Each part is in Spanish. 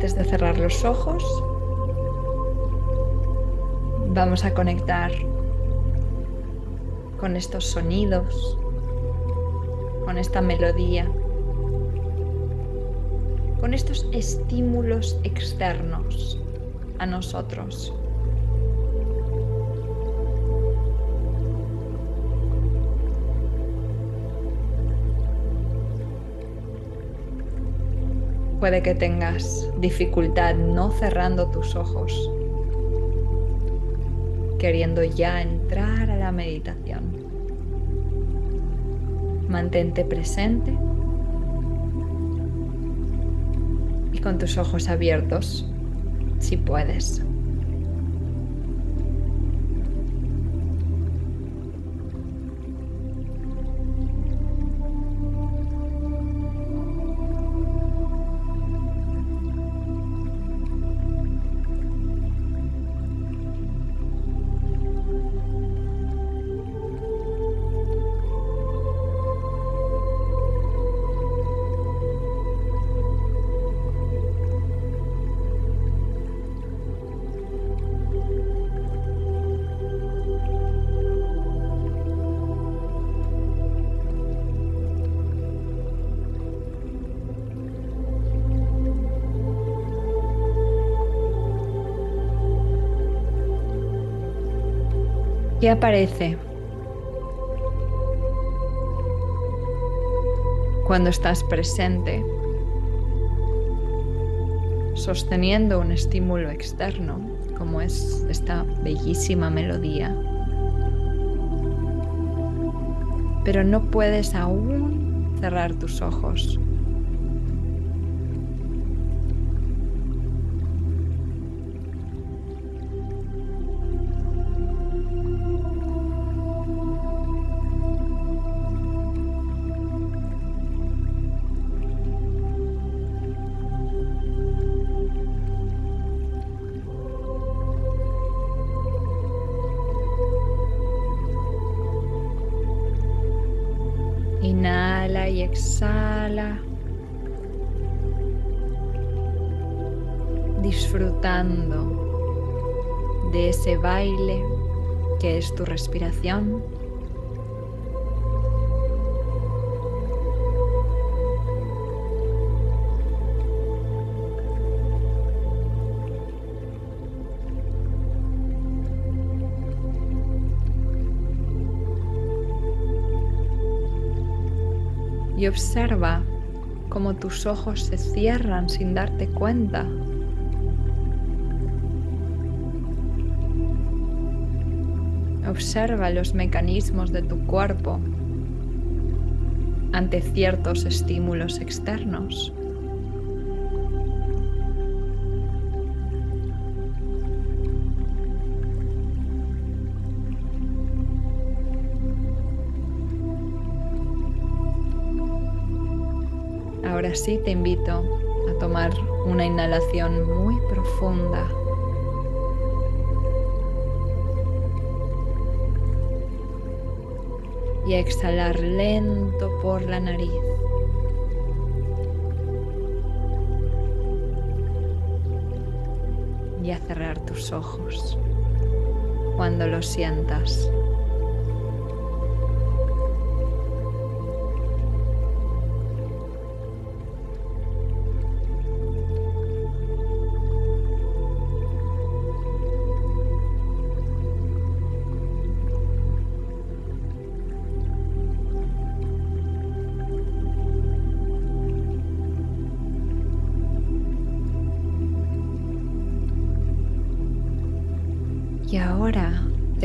Antes de cerrar los ojos, vamos a conectar con estos sonidos, con esta melodía, con estos estímulos externos a nosotros. Puede que tengas dificultad no cerrando tus ojos, queriendo ya entrar a la meditación. Mantente presente y con tus ojos abiertos si puedes. ¿Qué aparece cuando estás presente, sosteniendo un estímulo externo, como es esta bellísima melodía? Pero no puedes aún cerrar tus ojos. Y exhala. Disfrutando de ese baile que es tu respiración. Observa cómo tus ojos se cierran sin darte cuenta. Observa los mecanismos de tu cuerpo ante ciertos estímulos externos. Ahora sí te invito a tomar una inhalación muy profunda. Y a exhalar lento por la nariz. Y a cerrar tus ojos cuando lo sientas.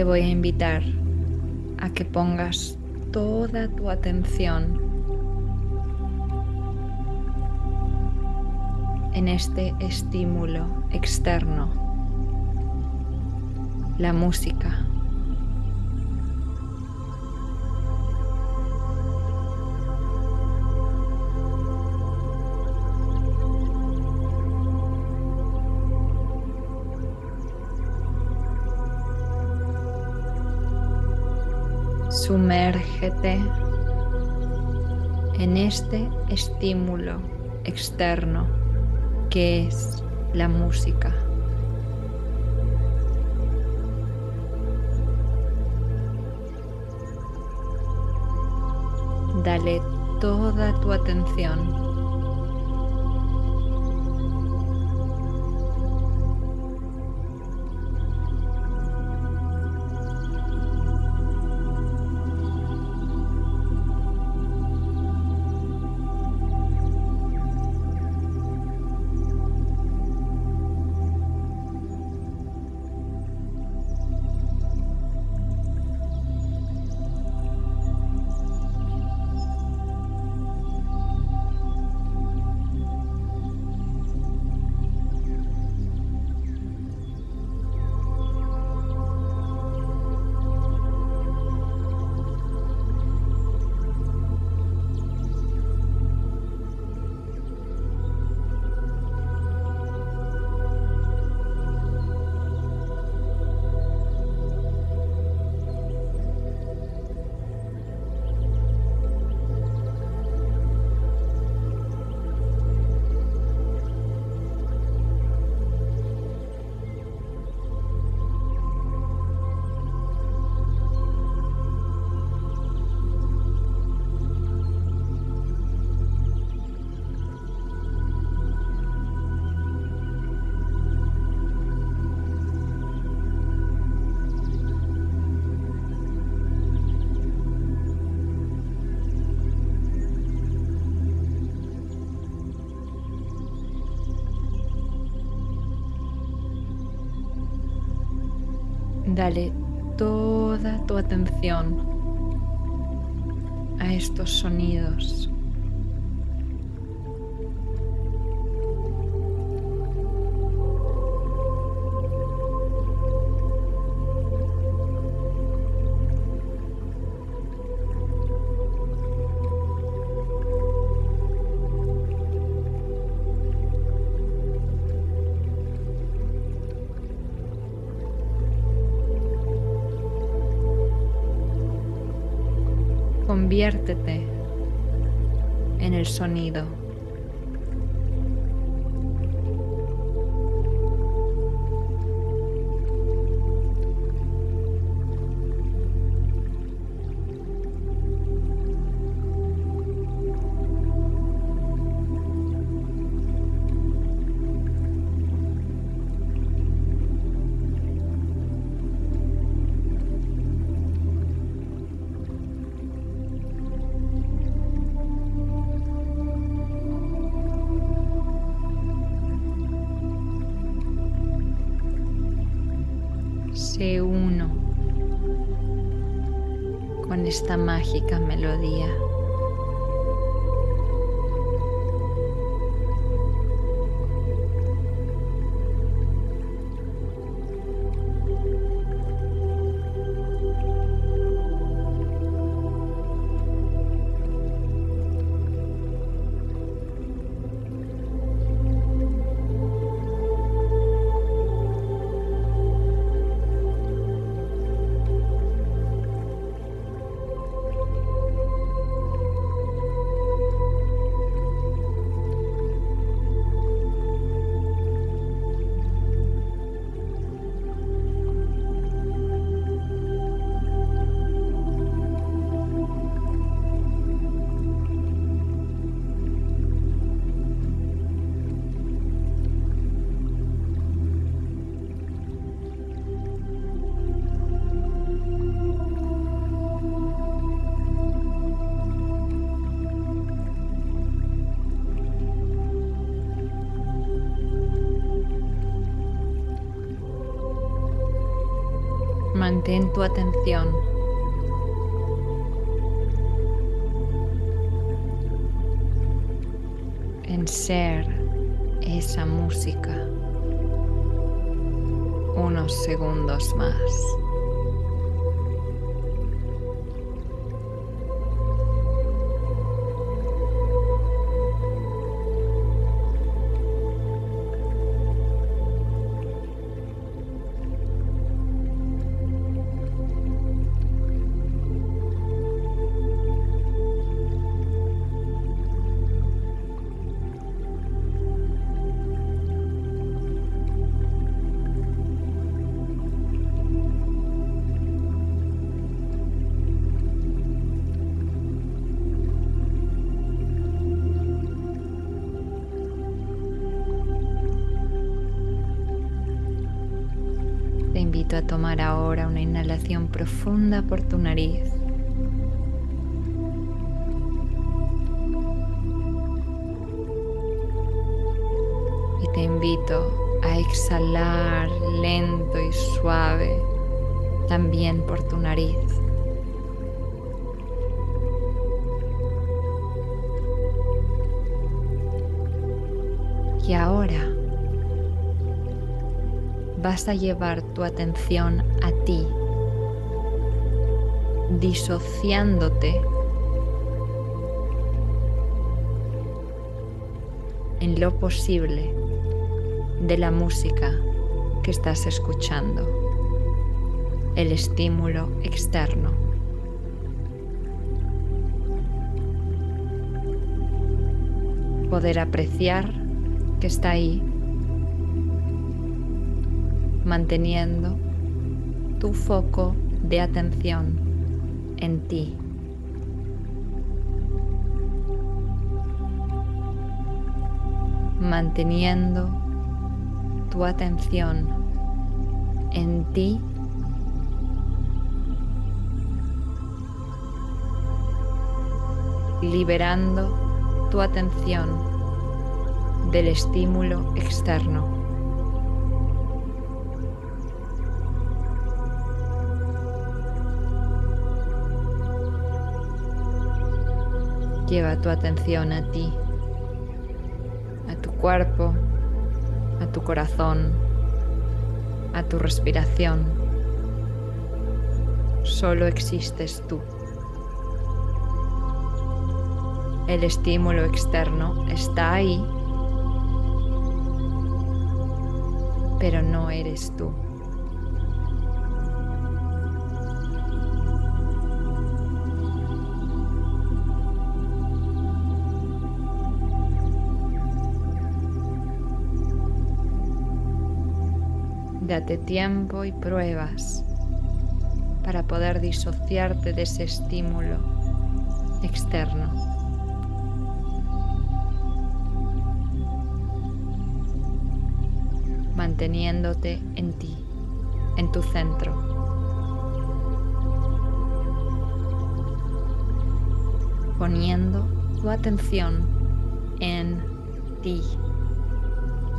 Te voy a invitar a que pongas toda tu atención en este estímulo externo, la música. Sumérgete en este estímulo externo qué es la música. Dale toda tu atención Dale toda tu atención a estos sonidos. Conviértete en el sonido. Sé uno con esta mágica melodía. Mantén tu atención en ser esa música unos segundos más. Tomar ahora una inhalación profunda por tu nariz. Y te invito a exhalar lento y suave también por tu nariz. Y ahora vas a llevar tu atención a ti, disociándote en lo posible de la música que estás escuchando, el estímulo externo. Poder apreciar que está ahí manteniendo tu foco de atención en ti. Manteniendo tu atención en ti. Liberando tu atención del estímulo externo. Lleva tu atención a ti, a tu cuerpo, a tu corazón, a tu respiración. Solo existes tú. El estímulo externo está ahí, pero no eres tú. Date tiempo y pruebas para poder disociarte de ese estímulo externo. Manteniéndote en ti, en tu centro. Poniendo tu atención en ti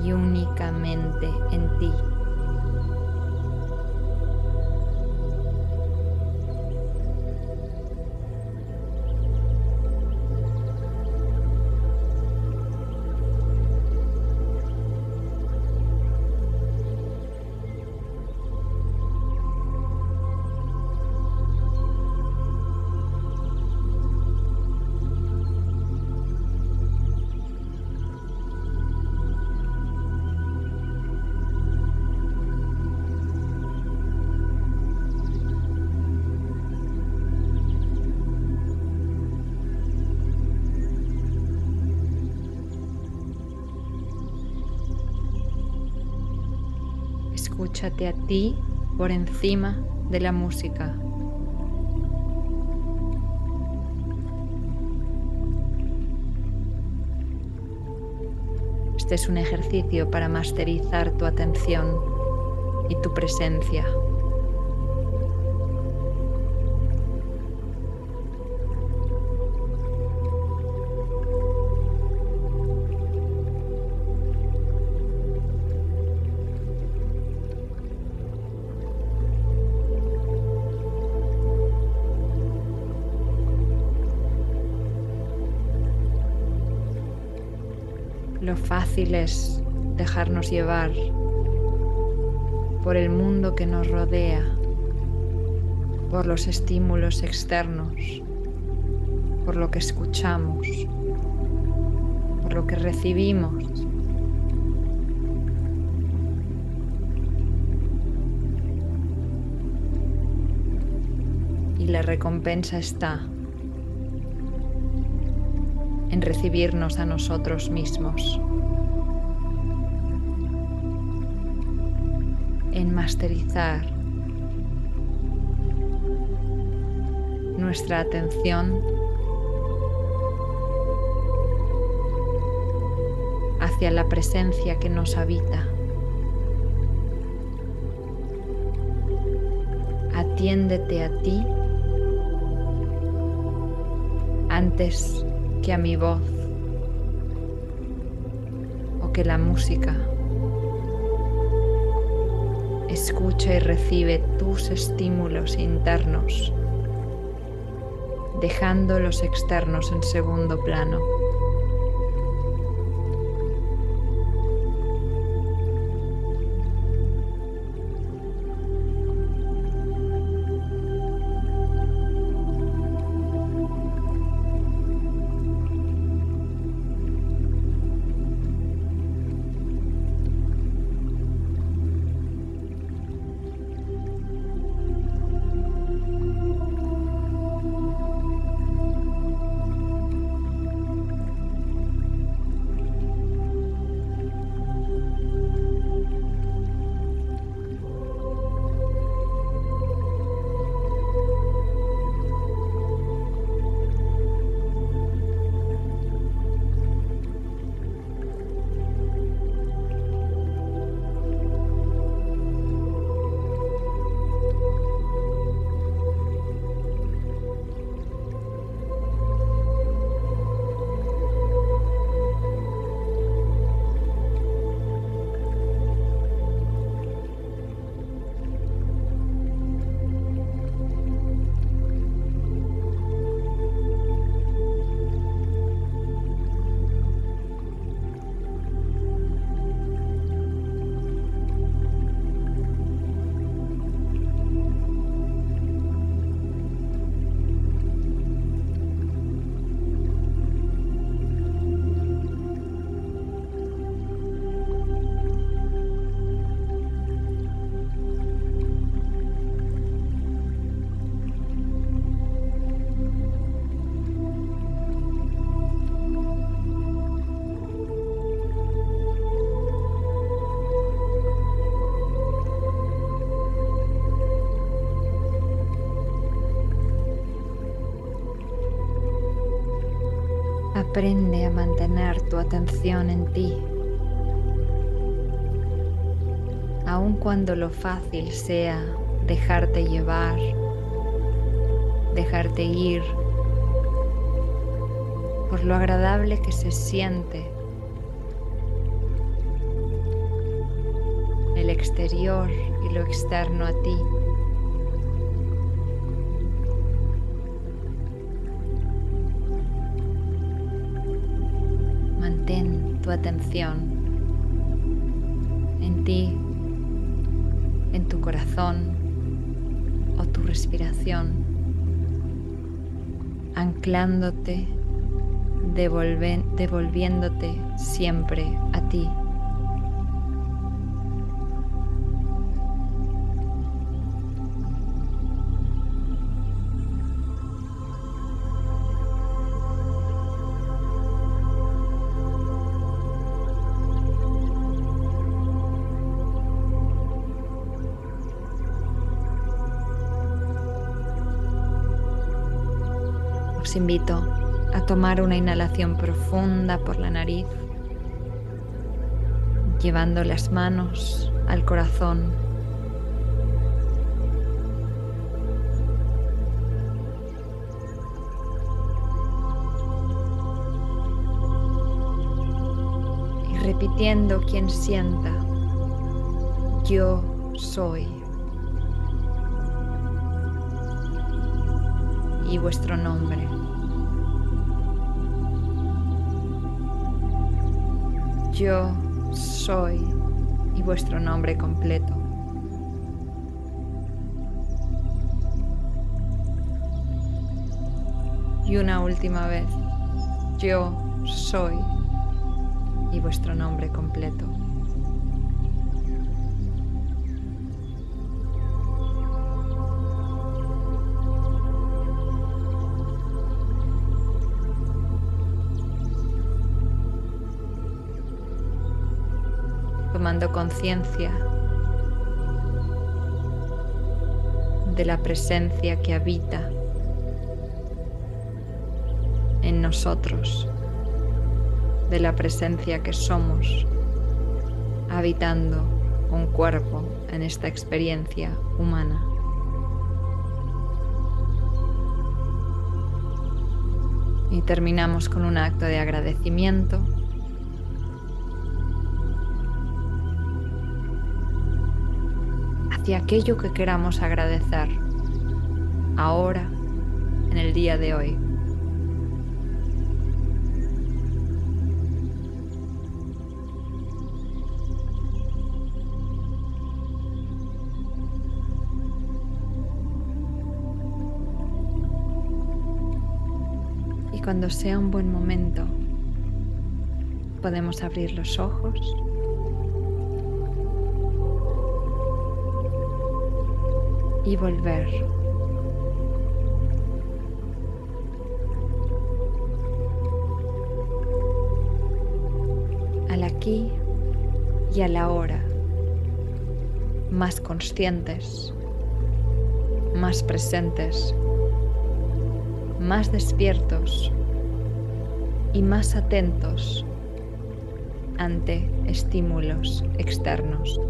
y únicamente en ti. Escúchate a ti por encima de la música. Este es un ejercicio para masterizar tu atención y tu presencia. Lo fácil es dejarnos llevar por el mundo que nos rodea, por los estímulos externos, por lo que escuchamos, por lo que recibimos. Y la recompensa está en recibirnos a nosotros mismos, en masterizar nuestra atención hacia la presencia que nos habita. atiéndete a ti antes que a mi voz o que la música. Escucha y recibe tus estímulos internos, dejando los externos en segundo plano. Aprende a mantener tu atención en ti, aun cuando lo fácil sea dejarte llevar, dejarte ir, por lo agradable que se siente el exterior y lo externo a ti. Atención en ti, en tu corazón o tu respiración, anclándote, devolviéndote siempre a ti. Invito a tomar una inhalación profunda por la nariz, llevando las manos al corazón. Y repitiendo quien sienta, yo soy. y vuestro nombre. Yo soy y vuestro nombre completo. Y una última vez, yo soy y vuestro nombre completo. tomando conciencia de la presencia que habita en nosotros, de la presencia que somos, habitando un cuerpo en esta experiencia humana. Y terminamos con un acto de agradecimiento aquello que queramos agradecer ahora, en el día de hoy. cuando sea un buen momento, podemos abrir los ojos. Y volver. Al aquí y a la hora, más conscientes, más presentes más despiertos y más atentos ante estímulos externos.